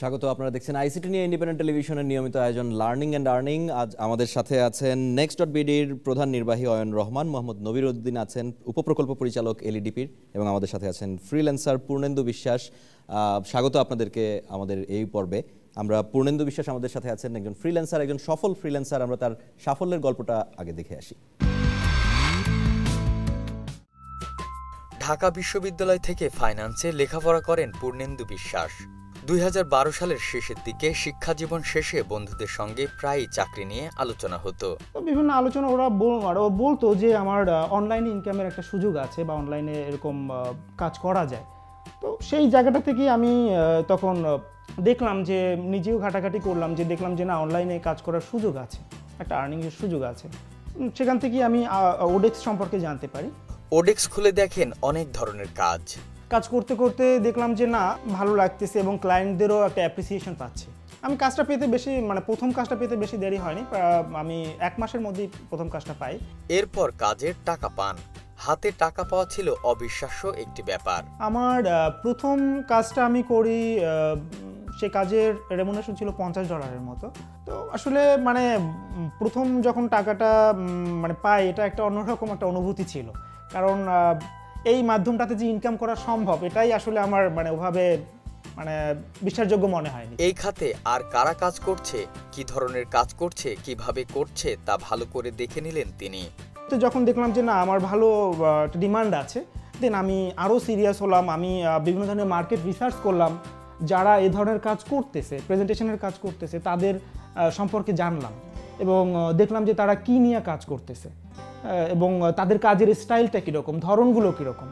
স্বাগত, আপনারা দেখছেন আইসিটি নিয়ে ইন্ডিপেন্ডেন্ট টেলিভিশনের নিয়মিত আয়োজন লার্নিং অ্যান্ড আর্নিং আজ আমাদের সাথে আছেন নেক্সট ডট বিডির প্রধান নির্বাহী অয়ন রহমান, মোহাম্মদ নবির উদ্দিন আছেন উপপ্রকল্প পরিচালক এলইডিপির এবং আমাদের সাথে আছেন ফ্রিল্যান্সার পূর্ণেন্দু বিশ্বাস স্বাগত আপনাদেরকে আমাদের এই পর্বে। আমরা পূর্ণেন্দু বিশ্বাস আমাদের সাথে আছেন একজন ফ্রিল্যান্সার একজন সফল ফ্রিল্যান্সার আমরা তার সাফল্যের গল্পটা আগে দেখে আসি। ঢাকা বিশ্ববিদ্যালয় থেকে ফাইন্যান্সে লেখাপড়া করেন পূর্ণেন্দু বিশ্বাস দু হাজার বারো সালের শেষের দিকে শিক্ষা জীবন শেষে বন্ধুদের সঙ্গে প্রায়ই চাকরি নিয়ে আলোচনা হতো। তো বিভিন্ন আলোচনা ওরা বলতো যে আমার অনলাইনে ইনকামের একটা সুযোগ আছে বা অনলাইনে এরকম কাজ করা যায়। তো সেই জায়গাটা থেকে আমি তখন দেখলাম যে নিজেও ঘাটাঘাটি করলাম যে দেখলাম যে না অনলাইনে কাজ করার সুযোগ আছে একটা আর্নিংয়ের সুযোগ আছে। সেখান থেকে আমি ওডেক্স সম্পর্কে জানতে পারি। ওডেক্স খুলে দেখেন অনেক ধরনের কাজ। কাজ করতে করতে দেখলাম যে না ভালো লাগতেছে এবং ক্লায়েন্টদেরও একটা অ্যাপ্রিসিয়েশন পাচ্ছে। আমি কাজটা পেতে বেশি মানে প্রথম কাজটা পেতে বেশি দেরি হয়নি আমি এক মাসের মধ্যেই প্রথম কাজটা পাই। এরপর কাজের টাকা পান। হাতে টাকা পাওয়া ছিল অবিশ্বাস্য একটি ব্যাপার। আমার প্রথম কাজটা আমি করি সে কাজের রেমুনেশন ছিল পঞ্চাশ ডলারের মতো। তো আসলে মানে প্রথম যখন টাকাটা মানে পাই এটা একটা অন্যরকম একটা অনুভূতি ছিল। কারণ এই মাধ্যমটাতে যে ইনকাম করা সম্ভব এটাই আসলে আমার মানে ওভাবে মানে বিশ্বাসযোগ্য মনে হয়নি। এই খাতে আর কারা কাজ করছে কি ধরনের কাজ করছে কীভাবে করছে তা ভালো করে দেখে নিলেন তিনি। তো যখন দেখলাম যে না আমার ভালো ডিমান্ড আছে দেন আমি আরও সিরিয়াস হলাম আমি বিভিন্ন ধরনের মার্কেট রিসার্চ করলাম যারা এ ধরনের কাজ করতেছে প্রেজেন্টেশনের কাজ করতেছে তাদের সম্পর্কে জানলাম এবং দেখলাম যে তারা কি নিয়ে কাজ করতেছে। এবং তাদের কাজের স্টাইলটা কীরকম, ধরনগুলো কীরকম।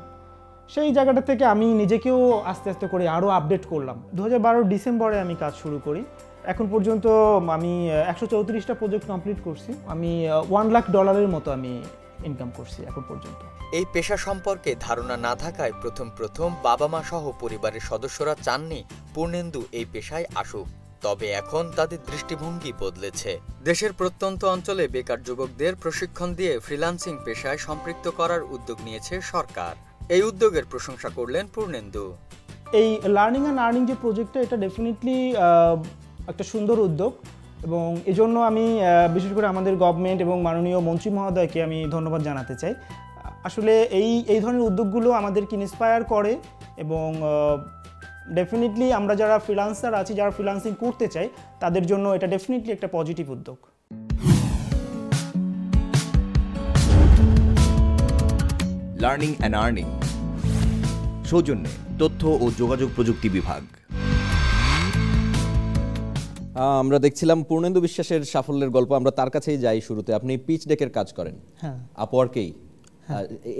সেই জায়গাটা থেকে আমি নিজেকেও আস্তে আস্তে করে আরও আপডেট করলাম। দু হাজার বারো ডিসেম্বরে আমি কাজ শুরু করি। এখন পর্যন্ত আমি একশো চৌত্রিশটা প্রজেক্ট কমপ্লিট করছি। আমি ওয়ান লাখ ডলারের মতো আমি ইনকাম করছি এখন পর্যন্ত। এই পেশা সম্পর্কে ধারণা না থাকায় প্রথম প্রথম বাবা মা সহ পরিবারের সদস্যরা চাননি পূর্ণেন্দু এই পেশায় আসুক। তবে এখন তাদের দৃষ্টিভঙ্গি বদলেছে। দেশের প্রত্যন্ত অঞ্চলে বেকার যুবকদের প্রশিক্ষণ দিয়ে ফ্রিল্যান্সিং পেশায় সম্পৃক্ত করার উদ্যোগ নিয়েছে সরকার। এই উদ্যোগের প্রশংসা করলেন পূর্ণেন্দু। এই লার্নিং অ্যান্ড আর্নিং যে প্রজেক্টটা এটা ডেফিনেটলি একটা সুন্দর উদ্যোগ এবং এজন্য আমি বিশেষ করে আমাদের গভর্নমেন্ট এবং মাননীয় মন্ত্রী মহোদয়কে আমি ধন্যবাদ জানাতে চাই। আসলে এই এই ধরনের উদ্যোগগুলো আমাদেরকে ইন্সপায়ার করে এবং ডেফিনেটলি আমরা যারা ফ্রিলান্সার আছি যারা ফ্রিলান্সিং করতে চাই তাদের জন্য এটা ডেফিনেটলি একটা পজিটিভ উদ্যোগ। লার্নিং অ্যান্ড আর্নিং সৌজন্যে তথ্য ও যোগাযোগ প্রযুক্তি বিভাগ। আমরা দেখছিলাম পূর্ণেন্দু বিশ্বাসের সাফল্যের গল্প আমরা তার কাছেই যাই শুরুতে। আপনি পিচ ডেকের কাজ করেন। হ্যাঁ। আপওয়ার্কেই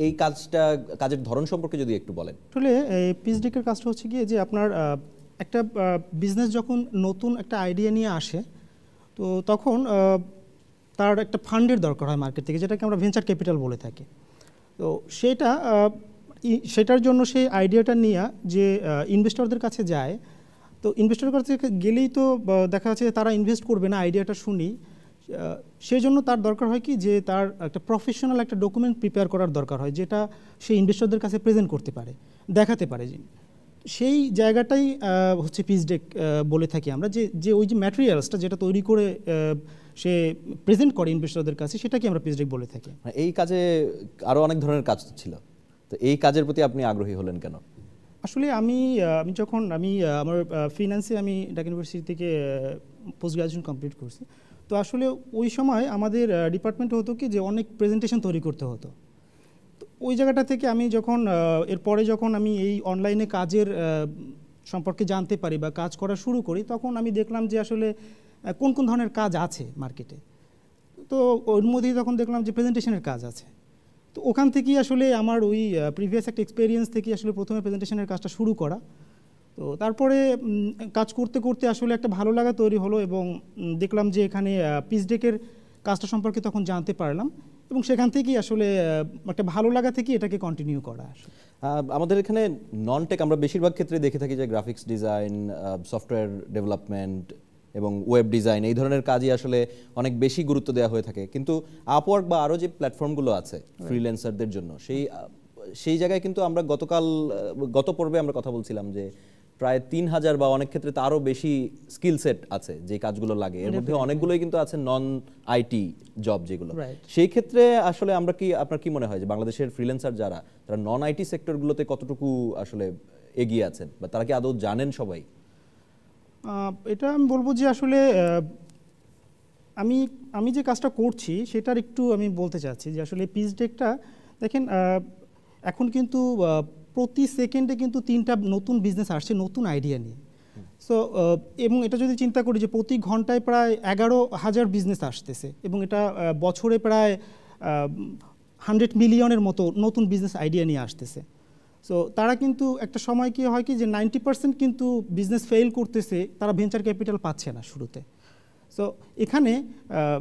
এই কাজটা, কাজের ধরন সম্পর্কে যদি একটু বলেন। আসলে, এই পিসডিকের কাজটা হচ্ছে গিয়ে যে আপনার একটা বিজনেস যখন নতুন একটা আইডিয়া নিয়ে আসে, তো তখন তার একটা ফান্ডের দরকার হয় মার্কেট থেকে, যেটাকে আমরা ভেঞ্চার ক্যাপিটাল বলে থাকি। তো সেটা সেটার জন্য সেই আইডিয়াটা নিয়ে যে ইনভেস্টরদের কাছে যায়, তো ইনভেস্টরের কাছে গেলেই তো দেখা যাচ্ছে তারা ইনভেস্ট করবে না আইডিয়াটা শুনি সেই জন্য তার দরকার হয় কি যে তার একটা প্রফেশনাল একটা ডকুমেন্ট প্রিপেয়ার করার দরকার হয় যেটা সে ইনভেস্টরদের কাছে প্রেজেন্ট করতে পারে দেখাতে পারে। যে সেই জায়গাটাই হচ্ছে পিস ডেক বলে থাকি আমরা যে যে ওই যে ম্যাটেরিয়ালসটা যেটা তৈরি করে সে প্রেজেন্ট করে ইনভেস্টরদের কাছে সেটাকে আমরা পিস ডেক বলে থাকি। মানে এই কাজে আরও অনেক ধরনের কাজ ছিল। তো এই কাজের প্রতি আপনি আগ্রহী হলেন কেন? আসলে আমি আমি যখন আমি আমার ফিনান্সে আমি ঢাকা ইউনিভার্সিটি থেকে পোস্ট গ্রাজুয়েশন কমপ্লিট করছি তো আসলে ওই সময় আমাদের ডিপার্টমেন্টে হতো কি যে অনেক প্রেজেন্টেশন তৈরি করতে হতো। তো ওই জায়গাটা থেকে আমি যখন এরপরে যখন আমি এই অনলাইনে কাজের সম্পর্কে জানতে পারি বা কাজ করা শুরু করি, তখন আমি দেখলাম যে আসলে কোন কোন ধরনের কাজ আছে মার্কেটে তো ওর মধ্যেই তখন দেখলাম যে প্রেজেন্টেশনের কাজ আছে। তো ওখান থেকেই আসলে আমার ওই প্রিভিয়াস একটা এক্সপেরিয়েন্স থেকে আসলে প্রথমে প্রেজেন্টেশনের কাজটা শুরু করা। তো তারপরে কাজ করতে করতে আসলে একটা ভালো লাগা তৈরি হলো এবং দেখলাম যে এখানে পিস ডেকের কাজটা সম্পর্কে তখন জানতে পারলাম এবং সেখান থেকেই আসলে একটা ভালো লাগা থেকেই এটাকে কন্টিনিউ করা আমাদের এখানে নন টেক আমরা বেশিরভাগ ক্ষেত্রে দেখে থাকি যে গ্রাফিক্স ডিজাইন সফটওয়্যার ডেভেলপমেন্ট এবং ওয়েব ডিজাইন এই ধরনের কাজই আসলে অনেক বেশি গুরুত্ব দেওয়া হয়ে থাকে। কিন্তু আপওয়ার্ক বা আরও যে প্ল্যাটফর্মগুলো আছে ফ্রিল্যান্সারদের জন্য সেই সেই জায়গায় কিন্তু আমরা গতকাল গত পর্বে আমরা কথা বলছিলাম যে প্রায় তিন হাজার বা অনেক ক্ষেত্রে তারও বেশি স্কিল সেট আছে যে কাজগুলো লাগে। এর মধ্যে অনেকগুলোই কিন্তু আছে নন আইটি জব যেগুলো। সেই ক্ষেত্রে আসলে আমরা কি আপনার কি মনে হয় যে বাংলাদেশের ফ্রিল্যান্সার যারা তারা নন আইটি সেক্টরগুলোতে কতটুকু আসলে এগিয়ে আছেন? বা তারা কি আদৌ জানেন সবাই? এটা আমি বলব যে আসলে আমি আমি যে কাজটা করছি সেটার একটু আমি বলতে চাচ্ছি যে আসলে পিচ ডেকটা দেখেন এখন কিন্তু প্রতি সেকেন্ডে কিন্তু তিনটা নতুন বিজনেস আসছে, নতুন আইডিয়া নিয়ে। সো এবং এটা যদি চিন্তা করি যে প্রতি ঘন্টায় প্রায় এগারো হাজার বিজনেস আসতেছে এবং এটা বছরে প্রায় হান্ড্রেড মিলিয়নের মতো নতুন বিজনেস আইডিয়া নিয়ে আসতেছে। সো তারা কিন্তু একটা সময় কি হয় কি যে নাইনটি পার্সেন্ট কিন্তু বিজনেস ফেল করতেছে, তারা ভেঞ্চার ক্যাপিটাল পাচ্ছে না শুরুতে। সো এখানে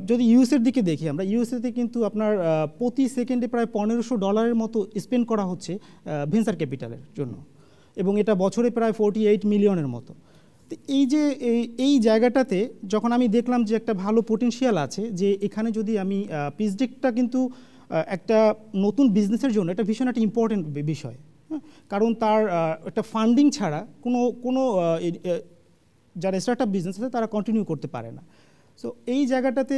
যদি ইউএসের দিকে দেখি আমরা ইউএসএতে কিন্তু আপনার প্রতি সেকেন্ডে প্রায় পনেরোশো ডলারের মতো স্পেন্ড করা হচ্ছে ভেঞ্চার ক্যাপিটালের জন্য। এবং এটা বছরে প্রায় ফোর্টি এইট মিলিয়নের মতো। তো এই যে, এই জায়গাটাতে যখন আমি দেখলাম যে একটা ভালো পোটেনশিয়াল আছে, যে এখানে যদি আমি পিসডেকটা কিন্তু একটা নতুন বিজনেসের জন্য, এটা ভীষণ একটা ইম্পর্টেন্ট বিষয়। হ্যাঁ? কারণ তার একটা ফান্ডিং ছাড়া কোনো কোনো যারা স্টার্ট আপ বিজনেস আছে, তারা কন্টিনিউ করতে পারে না। সো এই জায়গাটাতে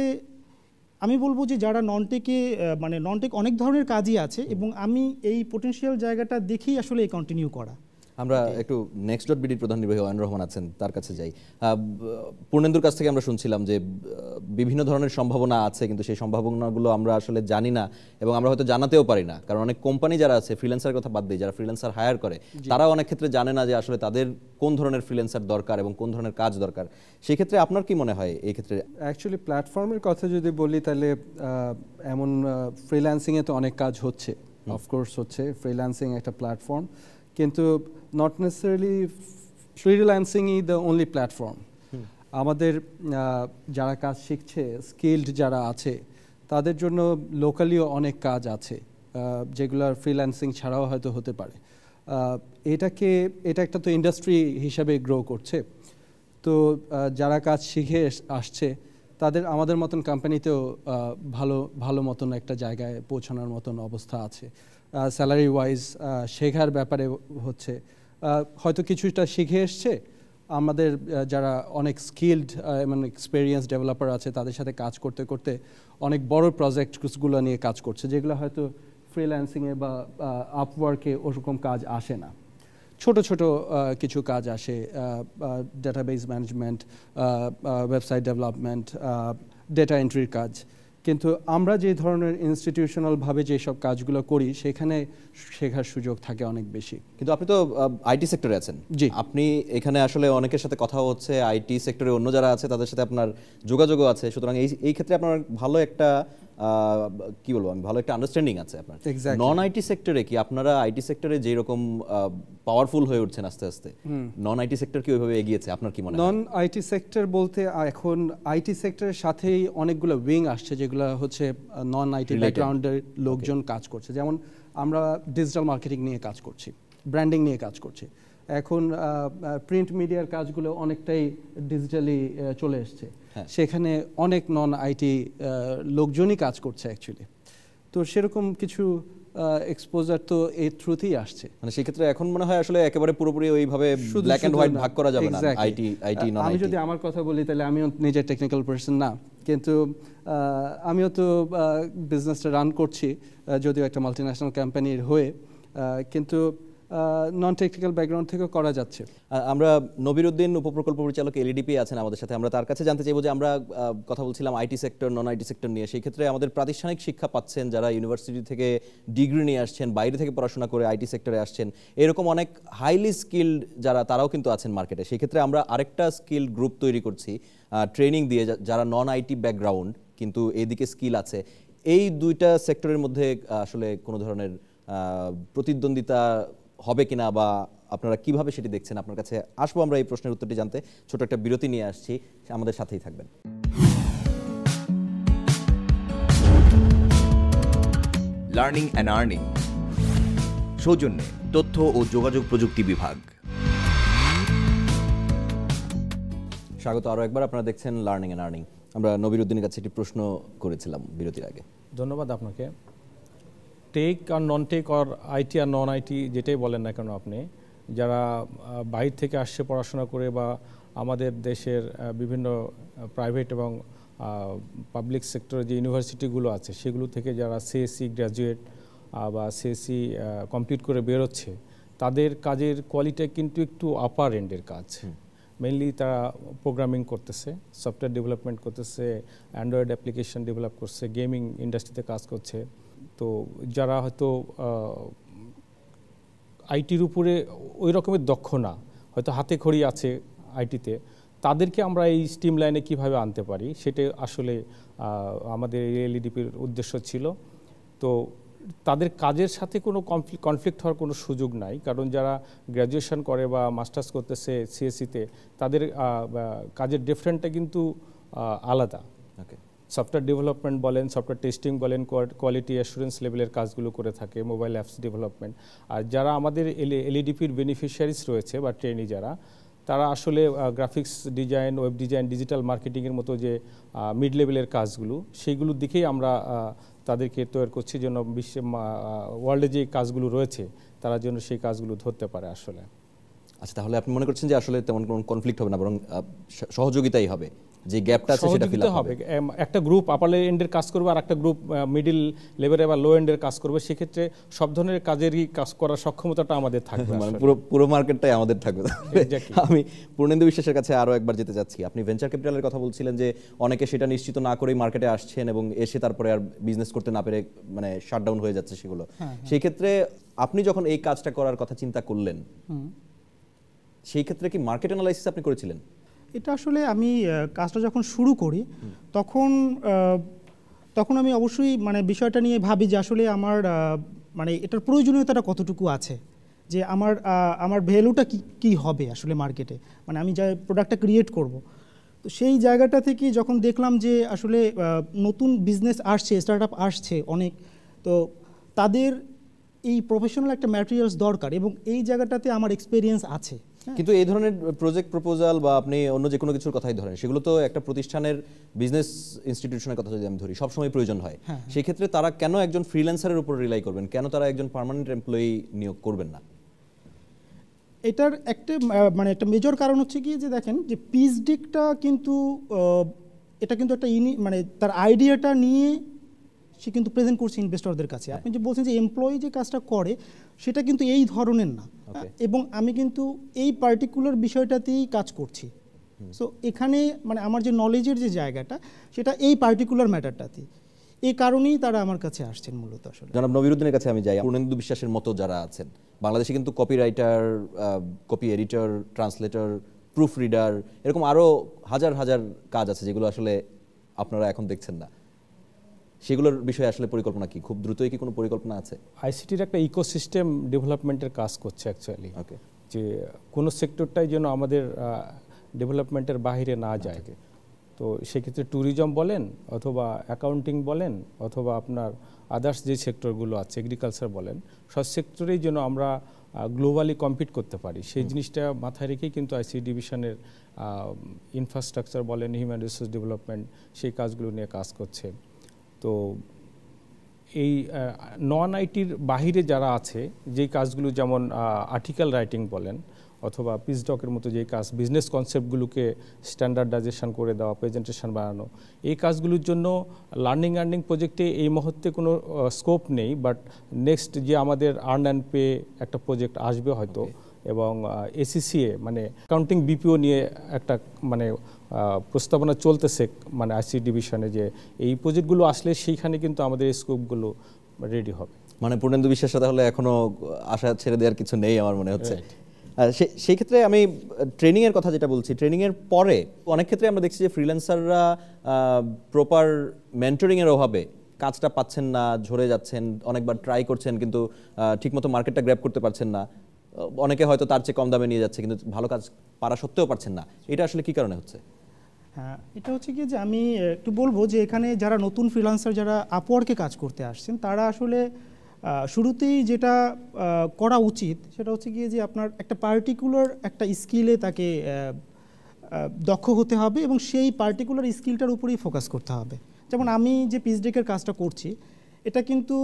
আমি বলব যে যারা ননটেকে মানে ননটেক অনেক ধরনের কাজই আছে এবং আমি এই পোটেন্সিয়াল জায়গাটা দেখেই আসলে এই কন্টিনিউ করা। আমরা একটু নেক্সট ডট বিডির প্রধান নির্বাহী ওয়ান রহমান আছেন তার কাছে যাই। পূর্ণেন্দুর কাছ থেকে আমরা শুনছিলাম যে বিভিন্ন ধরনের সম্ভাবনা আছে কিন্তু সেই সম্ভাবনাগুলো আমরা আসলে জানি না এবং আমরা হয়তো জানাতেও পারি না। কারণ অনেক কোম্পানি যারা আছে ফ্রিল্যান্সার কথা বাদ দিয়ে যারা ফ্রিল্যান্সার হায়ার করে তারা অনেক ক্ষেত্রে জানে না যে আসলে তাদের কোন ধরনের ফ্রিল্যান্সার দরকার এবং কোন ধরনের কাজ দরকার। সেই ক্ষেত্রে আপনার কি মনে হয় এই ক্ষেত্রে? অ্যাকচুয়ালি প্ল্যাটফর্মের কথা যদি বলি তাহলে এমন ফ্রিল্যান্সিংয়ে তো অনেক কাজ হচ্ছে। অফকোর্স হচ্ছে ফ্রিল্যান্সিং একটা প্ল্যাটফর্ম কিন্তু নট নেসেসারিলি ফ্রিল্যান্সিংই দ্য অনলি প্ল্যাটফর্ম আমাদের যারা কাজ শিখছে স্কিল্ড যারা আছে তাদের জন্য লোকালিও অনেক কাজ আছে যেগুলোর ফ্রিল্যান্সিং ছাড়াও হয়তো হতে পারে। এটাকে এটা একটা তো ইন্ডাস্ট্রি হিসাবে গ্রো করছে। তো যারা কাজ শিখে আসছে তাদের আমাদের মতন কোম্পানিতেও ভালো ভালো মতন একটা জায়গায় পৌঁছানোর মতন অবস্থা আছে। স্যালারি ওয়াইজ শেখার ব্যাপারে হচ্ছে। হয়তো কিছুটা শিখে এসছে। আমাদের যারা অনেক স্কিল্ড মানে এক্সপেরিয়েন্স ডেভেলপার আছে, তাদের সাথে কাজ করতে করতে অনেক বড় প্রজেক্টসগুলো নিয়ে কাজ করছে, যেগুলো হয়তো ফ্রিল্যান্সিংয়ে বা আপওয়ার্কে ওরকম কাজ আসে না। ছোট ছোট কিছু কাজ আসে database management website development data এন্ট্রির কাজ। কিন্তু আমরা যে ধরনের ইনস্টিটিউশনালভাবে যেসব কাজগুলো করি সেখানে শেখার সুযোগ থাকে অনেক বেশি। কিন্তু আপনি তো আইটি সেক্টরে আছেন। জি। আপনি এখানে আসলে অনেকের সাথে কথা হচ্ছে আইটি সেক্টরে অন্য যারা আছে তাদের সাথে আপনার যোগাযোগও আছে। সুতরাং এই এই ক্ষেত্রে আপনার ভালো একটা কি বলব আমি ভালো একটা আন্ডারস্ট্যান্ডিং আছে আপনার। নন আইটি সেক্টরে কি আপনারা আইটি সেক্টরে যেই রকম পাওয়ারফুল হয়ে উঠছেন আস্তে আস্তে নন আইটি সেক্টর কি ওইভাবে এগিয়েছে? আপনার কি মনে নন আইটি সেক্টর বলতে এখন আইটি সেক্টরের সাথেই অনেকগুলো উইং আসছে যেগুলো হচ্ছে নন আইটি ব্যাকগ্রাউন্ডের লোকজন কাজ করছে। যেমন আমরা ডিজিটাল মার্কেটিং নিয়ে কাজ করছি ব্র্যান্ডিং নিয়ে কাজ করছি। এখন প্রিন্ট মিডিয়ার কাজগুলো অনেকটাই ডিজিটালি চলে এসছে। হ্যাঁ। সেখানে অনেক নন আইটি লোকজনই কাজ করছে অ্যাকচুয়ালি তো সেরকম কিছু এক্সপোজার তো এই থ্রুতেই আসছে। মানে সেই ক্ষেত্রে এখন মনে হয় আসলে একেবারে পুরোপুরি ওইভাবে ব্ল্যাক এন্ড হোয়াইট ভাগ করা যাবে না আইটি আইটি নন আমি যদি আমার কথা বলি তাহলে আমিও নিজের টেকনিক্যাল পার্সন না। কিন্তু আমিও তো বিজনেসটা রান করছি যদিও একটা মাল্টি ন্যাশনাল কোম্পানির হয়ে কিন্তু নন টেকনিক্যাল ব্যাকগ্রাউন্ড থেকে করা যাচ্ছে। আমরা নবিরুদ্দিন উপপ্রকল্প পরিচালক এলইডিপি আছেন আমাদের সাথে। আমরা তার কাছে জানতে চাইব যে আমরা কথা বলছিলাম IT sector non IT sector নিয়ে। সেই ক্ষেত্রে আমাদের প্রাতিষ্ঠানিক শিক্ষা পাচ্ছেন যারা ইউনিভার্সিটি থেকে ডিগ্রি নিয়ে আসছেন, বাইরে থেকে পড়াশোনা করে আইটি সেক্টরে আসছেন, এরকম অনেক হাইলি স্কিল্ড যারা, তারাও কিন্তু আছেন মার্কেটে সেই ক্ষেত্রে আমরা আরেকটা স্কিল গ্রুপ তৈরি করছি ট্রেনিং দিয়ে যারা নন আইটি ব্যাকগ্রাউন্ড কিন্তু এদিকে স্কিল আছে। এই দুইটা সেক্টরের মধ্যে আসলে কোনো ধরনের প্রতিদ্বন্দ্বিতা হবে কিনা বা আপনারা কীভাবে সেটি দেখছেন আপনার কাছে আসব আমরা এই প্রশ্নের উত্তরটি জানতে। ছোট একটা বিরতি নিয়ে আসছি আমাদের সাথেই থাকবেন। লার্নিং অ্যান্ড আর্নিং সৌজন্যে তথ্য ও যোগাযোগ প্রযুক্তি বিভাগ। স্বাগত আরও একবার আপনারা দেখছেন লার্নিং অ্যান্ড আর্নিং আমরা নবিরুদ্দিনের কাছে একটি প্রশ্ন করেছিলাম বিরতির আগে। ধন্যবাদ আপনাকে। টেক আর নন টেক আর আইটি আর নন আইটি যেটাই বলেন না কেন আপনি যারা বাইরে থেকে আসছে পড়াশোনা করে বা আমাদের দেশের বিভিন্ন প্রাইভেট এবং পাবলিক সেক্টরে যে ইউনিভার্সিটিগুলো আছে সেগুলো থেকে যারা সিএসসি গ্র্যাজুয়েট বা সিএসসি কমপ্লিট করে বেরোচ্ছে তাদের কাজের কোয়ালিটি কিন্তু একটু আপার এন্ডের কাজ। মেনলি তারা প্রোগ্রামিং করতেছে সফটওয়্যার ডেভেলপমেন্ট করতেছে অ্যান্ড্রয়েড অ্যাপ্লিকেশন ডেভেলপ করছে গেমিং ইন্ডাস্ট্রিতে কাজ করছে। তো যারা হয়তো আইটির উপরে ওই রকমের দক্ষ না, হয়তো হাতে খড়ি আছে আইটিতে, তাদেরকে আমরা এই স্টিম লাইনে কীভাবে আনতে পারি? সেটা আসলে আমাদের এলইডিপির উদ্দেশ্য ছিল। তো তাদের কাজের সাথে কোনো কনফ্লিক্ট হওয়ার কোনো সুযোগ নাই, কারণ যারা গ্র্যাজুয়েশন করে বা মাস্টার্স করতেছে সিএসসিতে তাদের কাজের ডিফারেন্টটা কিন্তু আলাদা। ওকে সফটওয়্যার ডেভেলপমেন্ট বলেন, সফটওয়্যার টেস্টিং বলেন কোয়ালিটি অ্যাসুরেন্স লেভেলের কাজগুলো করে থাকে মোবাইল অ্যাপস ডেভেলপমেন্ট আর যারা আমাদের এলইডিপির বেনিফিশিয়ারিজ রয়েছে বা ট্রেনি যারা, তারা আসলে graphics design web design digital মার্কেটিংয়ের মতো যে মিড লেভেলের কাজগুলো সেইগুলোর দিকেই আমরা তাদেরকে তৈরি করছি যেন বিশ্বে ওয়ার্ল্ডে যে কাজগুলো রয়েছে, তারা যেন সেই কাজগুলো ধরতে পারে আসলে। আচ্ছা তাহলে আপনি মনে করছেন যে আসলে তেমন কোনো কনফ্লিক্ট হবে না, বরং সহযোগিতাই হবে? যে গ্যাপটা আছে সেটা ফিল হবে। একটা গ্রুপ আপার এন্ডের কাজ করবে আর একটা গ্রুপ মিডিল লেভেলে বা লো এন্ডের কাজ করবে। সেক্ষেত্রে সব ধরনের কাজেরই কাজ করার সক্ষমতাটা আমাদের থাকবে মানে পুরো পুরো মার্কেটটাই আমাদের থাকবে. আমি পূর্ণেন্দু বিশ্বাসের কাছে আরও একবার যেতে চাচ্ছি। আপনি ভেঞ্চার ক্যাপিটালের কথা বলছিলেন যে অনেকে সেটা নিশ্চিত না করেই মার্কেটে আসছেন এবং এসে তারপরে আর বিজনেস করতে না পেরে মানে শাটডাউন হয়ে যাচ্ছে সেগুলো। সেই ক্ষেত্রে আপনি যখন এই কাজটা করার কথা চিন্তা করলেন সেই ক্ষেত্রে কি মার্কেট অ্যানালাইসিস আপনি করেছিলেন? এটা আসলে আমি কাজটা যখন শুরু করি তখন তখন আমি অবশ্যই মানে বিষয়টা নিয়ে ভাবি যে আসলে আমার মানে এটার প্রয়োজনীয়তাটা কতটুকু আছে? যে আমার আমার ভ্যালুটা কি কী হবে আসলে মার্কেটে মানে আমি যে প্রোডাক্টটা ক্রিয়েট করব। তো সেই জায়গাটা থেকে যখন দেখলাম যে আসলে নতুন বিজনেস আসছে স্টার্ট আপ আসছে অনেক তো তাদের এই প্রফেশনাল একটা ম্যাটেরিয়ালস দরকার এবং এই জায়গাটাতে আমার এক্সপিরিয়েন্স আছে। কিন্তু এই ধরনের প্রজেক্ট প্রপোজাল বা আপনি অন্য যে কোনো কিছুর কথাই ধরেন সেগুলো তো একটা প্রতিষ্ঠানের বিজনেস ইনস্টিটিউশনের কথা যদি আমি ধরি সবসময় প্রয়োজন হয়। হ্যাঁ, সেই ক্ষেত্রে তারা কেন একজন ফ্রিল্যান্সারের উপর রিলাই করবেন? কেন তারা একজন পার্মানেন্ট এমপ্লয়ি নিয়োগ করবেন না? এটার একটা মানে একটা মেজর কারণ হচ্ছে কি যে দেখেন যে ডিকটা কিন্তু এটা কিন্তু একটা ইনি মানে তার আইডিয়াটা নিয়ে সে কিন্তু প্রেজেন্ট করছে ইনভেস্টরদের কাছে। আপনি যে বলছেন যে এমপ্লয়ি যে কাজটা করে সেটা কিন্তু এই ধরনের না. এবং আমি কিন্তু এই পার্টিকুলার বিষয়টাতেই কাজ করছি। সো এখানে মানে আমার যে নলেজের যে জায়গাটা সেটা এই পার্টিকুলার ম্যাটারটাতে এই কারণেই তারা আমার কাছে আসছেন মূলত আসলে। জনাব নবিরুদ্দিনের কাছে আমি যাই। পূর্ণেন্দু বিশ্বাসের মতো যারা আছেন বাংলাদেশে কিন্তু copy writer copy editor translator proof reader এরকম আরও হাজার হাজার কাজ আছে যেগুলো আসলে আপনারা এখন দেখছেন না। সেগুলোর বিষয়ে আসলে পরিকল্পনা কি? খুব দ্রুতই কি কোনো পরিকল্পনা আছে? আইসিটির একটা ইকোসিস্টেম ডেভেলপমেন্টের কাজ করছে অ্যাকচুয়ালি ওকে যে কোনো সেক্টরটাই যেন আমাদের ডেভেলপমেন্টের বাইরে না যায়। তো সেক্ষেত্রে ট্যুরিজম বলেন অথবা অ্যাকাউন্টিং বলেন অথবা আপনার আদার্স যে সেক্টরগুলো আছে এগ্রিকালচার বলেন সব সেক্টরেই যেন আমরা গ্লোবালি কম্পিট করতে পারি। সেই জিনিসটা মাথায় রেখেই কিন্তু আইসি ডিভিশনের ইনফ্রাস্ট্রাকচার বলেন হিউম্যান রিসোর্স ডেভেলপমেন্ট সেই কাজগুলো নিয়ে কাজ করছে। তো এই নন আইটির বাহিরে যারা আছে, যেই কাজগুলো যেমন আর্টিকেল রাইটিং বলেন, অথবা পিসডকের মতো যে কাজ বিজনেস কনসেপ্টগুলোকে স্ট্যান্ডার্ডাইজেশন করে দেওয়া প্রেজেন্টেশন বানানো, এই কাজগুলোর জন্য লার্নিং আর্নিং প্রজেক্টে এই মুহূর্তে কোনো স্কোপ নেই বাট নেক্সট যে আমাদের আর্ন অ্যান্ড পে একটা প্রজেক্ট আসবে হয়তো এবং এসিসিএ মানে অ্যাকাউন্টিং বিপিও নিয়ে একটা মানে প্রস্তাবনা চলতেছে মানে আইসি ডিভিশনে যে এই প্রজেক্টগুলো আসলে সেইখানে কিন্তু আমাদের স্কোপগুলো রেডি হবে। মানে পূর্ণেন্দু বিশ্বাস তাহলে এখনও আশা ছেড়ে দেওয়ার কিছু নেই আমার মনে হচ্ছে। সে- সেই ক্ষেত্রে আমি ট্রেনিংয়ের কথা যেটা বলছি ট্রেনিংয়ের পরে অনেক ক্ষেত্রে আমরা দেখছি যে ফ্রিল্যান্সাররা প্রপার মেন্টরিং এর অভাবে কাজটা পাচ্ছেন না ঝরে যাচ্ছেন অনেকবার ট্রাই করছেন কিন্তু ঠিকমতো মার্কেটটা গ্র্যাব করতে পারছেন না। অনেকে হয়তো তার চেয়ে কম দামে নিয়ে যাচ্ছে, কিন্তু ভালো কাজ পারা সত্ত্বেও পারছেন না। এটা আসলে কি কারণে হচ্ছে? হ্যাঁ এটা হচ্ছে কি যে আমি একটু বলব যে এখানে যারা নতুন ফ্রিলান্সার যারা আপওয়ার্কে কাজ করতে আসছেন, তারা আসলে শুরুতেই যেটা করা উচিত সেটা হচ্ছে গিয়ে যে আপনার একটা পার্টিকুলার একটা স্কিলে তাকে দক্ষ হতে হবে এবং সেই পার্টিকুলার স্কিলটার উপরেই ফোকাস করতে হবে। যেমন আমি যে পিসডেকের কাজটা করছি এটা কিন্তু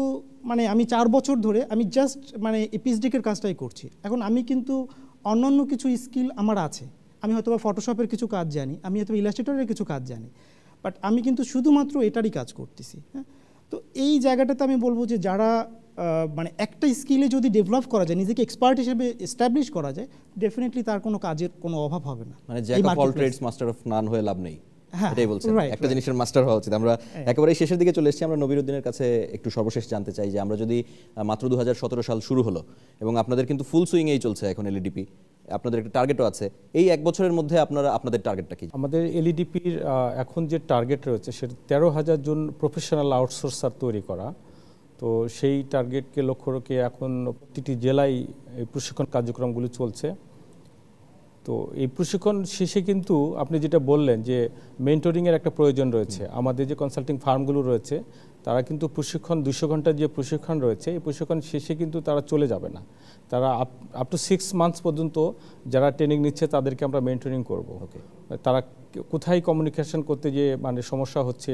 মানে আমি চার বছর ধরে আমি জাস্ট মানে এপিএসডিকের কাজটাই করছি। এখন আমি কিন্তু অন্যান্য কিছু স্কিল আমার আছে। আমি হয়তো বা ফটোশপের কিছু কাজ জানি আমি হয়তো ইলাস্ট্রেটরের কিছু কাজ জানি। বাট আমি কিন্তু শুধুমাত্র এটারই কাজ করতেছি হ্যাঁ? তো এই জায়গাটাতে আমি বলব যে যারা মানে একটা স্কিলে যদি ডেভেলপ করা যায় নিজেকে এক্সপার্ট হিসেবে এস্টাবলিশ করা যায় ডেফিনেটলি তার কোনো কাজের কোনো অভাব হবে না। মানে jack of all trades master of none হয়ে লাভ নেই। এটাই বলছেন। একটা জিনিসের মাস্টার হওয়া উচিত। আমরা একেবারেই শেষের দিকে চলে এসেছি। আমরা নবিরুদ্দিনের কাছে একটু সর্বশেষ জানতে চাই যে আমরা যদি মাত্র দুহাজার সতেরো সাল শুরু হলো এবং আপনাদের কিন্তু ফুল সুইংয়েই চলছে এখন এলইডিপি আপনাদের একটা টার্গেটও আছে। এই এক বছরের মধ্যে আপনারা আপনাদের টার্গেটটা কি? আমাদের এলইডিপির এখন যে টার্গেট রয়েছে সেটা তেরো হাজার জন প্রফেশনাল আউটসোর্সার তৈরি করা। তো সেই টার্গেটকে লক্ষ্য রেখে এখন প্রতিটি জেলায় এই প্রশিক্ষণ কার্যক্রমগুলি চলছে। তো এই প্রশিক্ষণ শেষে কিন্তু আপনি যেটা বললেন যে মেন্টরিংয়ের একটা প্রয়োজন রয়েছে। আমাদের যে কনসাল্টিং ফার্মগুলো রয়েছে তারা কিন্তু প্রশিক্ষণ দুশো ঘণ্টার যে প্রশিক্ষণ রয়েছে এই প্রশিক্ষণ শেষে কিন্তু তারা চলে যাবে না। তারা up up to six months পর্যন্ত যারা ট্রেনিং নিচ্ছে তাদেরকে আমরা মেন্টরিং করব। তারা কোথায় কমিউনিকেশন করতে যে মানে সমস্যা হচ্ছে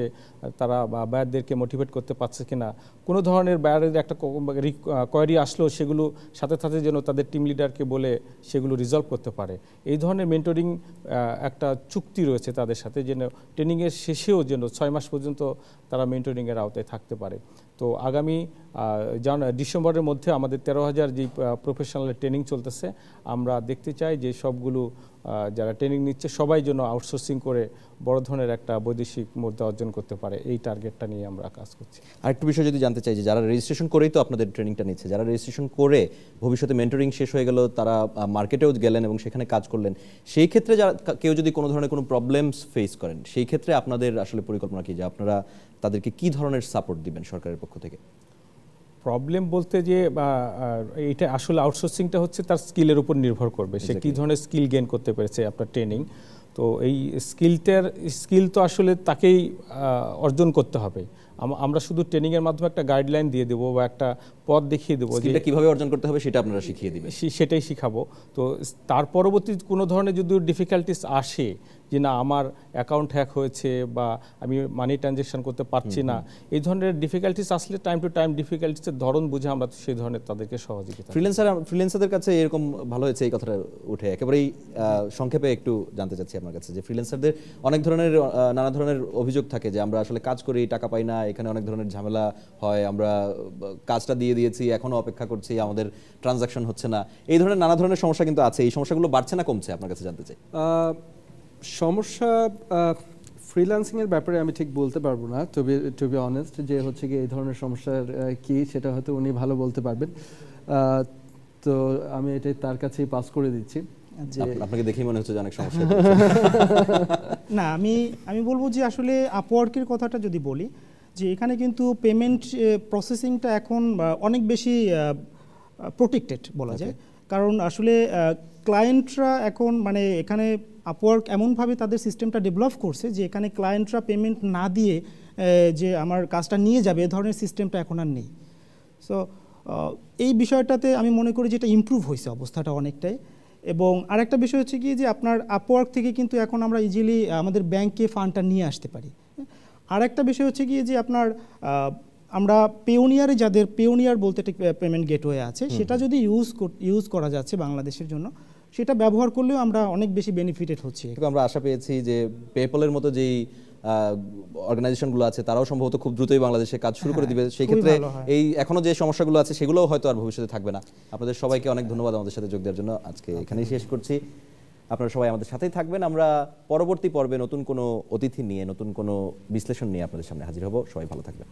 তারা বায়ারদেরকে মোটিভেট করতে পারছে কিনা কোনো ধরনের বায়ারের একটা কোয়ারি আসলেও সেগুলো সাথে সাথে যেন তাদের টিম লিডারকে বলে সেগুলো রিজলভ করতে পারে। এই ধরনের মেন্টরিং একটা চুক্তি রয়েছে তাদের সাথে যেন ট্রেনিংয়ের শেষেও যেন ছয় মাস পর্যন্ত তারা মেন্টরিংয়ের আওতায় থাকতে পারে। তো আগামী জান ডিসেম্বরের মধ্যে আমাদের তেরো হাজার যে প্রফেশনাল ট্রেনিং চলতেছে, আমরা দেখতে চাই যে সবগুলো যারা ট্রেনিং নিচ্ছে সবাই যেন আউটসোর্সিং করে বড় ধরনের একটা বৈদেশিক মুদ্রা অর্জন করতে পারে। এই টার্গেটটা নিয়ে আমরা কাজ করছি। আরেকটু বিষয় যদি জানতে চাই যে যারা রেজিস্ট্রেশন করেই তো আপনাদের ট্রেনিংটা নিচ্ছে, যারা রেজিস্ট্রেশন করে ভবিষ্যতে মেন্টরিং শেষ হয়ে গেল, তারা মার্কেটেও গেলেন এবং সেখানে কাজ করলেন, সেই ক্ষেত্রে যারা কেউ যদি কোনো ধরনের কোনো প্রবলেমস ফেস করেন, সেই ক্ষেত্রে আপনাদের আসলে পরিকল্পনা কি? যে আপনারা তাদেরকে কি ধরনের সাপোর্ট দিবেন সরকারের পক্ষ থেকে? প্রবলেম বলতে যে এটা এইটা আসলে আউটসোর্সিংটা হচ্ছে তার স্কিলের উপর নির্ভর করবে। সে কী ধরনের স্কিল গেইন করতে পেরেছে আপনার ট্রেনিং তো এই স্কিলটার স্কিল তো আসলে তাকেই অর্জন করতে হবে। আমরা শুধু ট্রেনিংয়ের মাধ্যমে একটা গাইডলাইন দিয়ে দেবো বা একটা পথ দেখিয়ে দেবো যে কীভাবে অর্জন করতে হবে সেটা আপনারা শিখিয়ে দিবেন সেটাই শিখাবো। তো তার পরবর্তী কোনো ধরনের যদি ডিফিকাল্টিস আসে যে না আমার অ্যাকাউন্ট হ্যাক হয়েছে বা আমি মানি ট্রানজেকশন করতে পারছি না এই ধরনের ডিফিকাল্টিস আসলে টাইম টু টাইম ডিফিকাল্টিসের ধরন বুঝে আমরা সেই ধরনের তাদেরকে সহযোগিতা। ফ্রিল্যান্সার ফ্রিল্যান্সারদের কাছে এরকম ভালো হয়েছে এই কথাটা উঠে। একেবারেই সংক্ষেপে একটু জানতে চাচ্ছি আপনার কাছে যে ফ্রিল্যান্সারদের অনেক ধরনের নানা ধরনের অভিযোগ থাকে যে আমরা আসলে কাজ করি টাকা পাই না এখানে অনেক ধরনের ঝামেলা হয় আমরা আহ, কাজটা দিয়ে দিয়েছি এখনও অপেক্ষা করছি আমাদের ট্রানজাকশন হচ্ছে না। এই ধরনের নানা ধরনের সমস্যা কিন্তু আছে এই সমস্যাগুলো বাড়ছে না কমছে আপনার কাছে জানতে চাই। সমস্যা ফ্রিল্যান্সিং এর ব্যাপারে আমি ঠিক বলতে পারব না to be to be honest যে হচ্ছে কি এই ধরনের সমস্যার কি সেটা হয়তো উনি ভালো বলতে পারবেন। তো আমি এটাই তার কাছেই পাস করে দিচ্ছি। আপনাকে দেখেই মনে হচ্ছে অনেক সমস্যা। না আমি আমি বলব যে আসলে আপওয়ার্কের কথাটা যদি বলি যে এখানে কিন্তু পেমেন্ট প্রসেসিংটা এখন অনেক বেশি প্রোটেক্টেড বলা যায়। কারণ আসলে ক্লায়েন্টরা এখন মানে এখানে আপওয়ার্ক এমনভাবে তাদের সিস্টেমটা ডেভেলপ করছে যে এখানে ক্লায়েন্টরা পেমেন্ট না দিয়ে যে আমার কাজটা নিয়ে যাবে এ ধরনের সিস্টেমটা এখন আর নেই। সো এই বিষয়টাতে আমি মনে করি যে এটা ইমপ্রুভ হয়েছে অবস্থাটা অনেকটাই। এবং আরেকটা বিষয় হচ্ছে কি যে আপনার আপওয়ার্ক থেকে কিন্তু এখন আমরা ইজিলি আমাদের ব্যাংকে ফান্ডটা নিয়ে আসতে পারি। আরেকটা বিষয় হচ্ছে কি যে আপনার আমরা পেওনিয়ারে যাদের পেওনিয়ার বলতে একটা পেমেন্ট গেটওয়ে আছে সেটা যদি ইউজ ইউজ করা যাচ্ছে বাংলাদেশের জন্য সেটা ব্যবহার করলেও আমরা অনেক বেশি বেনিফিটেড হচ্ছি। আমরা আশা পেয়েছি যে পেপলের মতো যেই অর্গানাইজেশনগুলো আছে তারাও সম্ভবত খুব দ্রুতই বাংলাদেশে কাজ শুরু করে দিবে। সেই ক্ষেত্রে এই এখনও যে সমস্যাগুলো আছে সেগুলোও হয়তো আর ভবিষ্যতে থাকবে না। আপনাদের সবাইকে অনেক ধন্যবাদ আমাদের সাথে যোগ দেওয়ার জন্য। আজকে এখানেই শেষ করছি। আপনারা সবাই আমাদের সাথেই থাকবেন। আমরা পরবর্তী পর্বে নতুন কোনো অতিথি নিয়ে, নতুন কোনো বিশ্লেষণ নিয়ে আপনাদের সামনে হাজির হব। সবাই ভালো থাকবেন।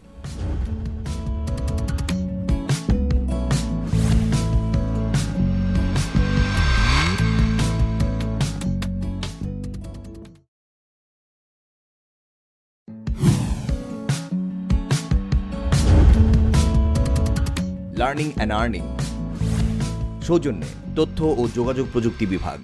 লার্নিং অ্যান্ড আর্নিং সৌজন্যে তথ্য ও যোগাযোগ প্রযুক্তি বিভাগ।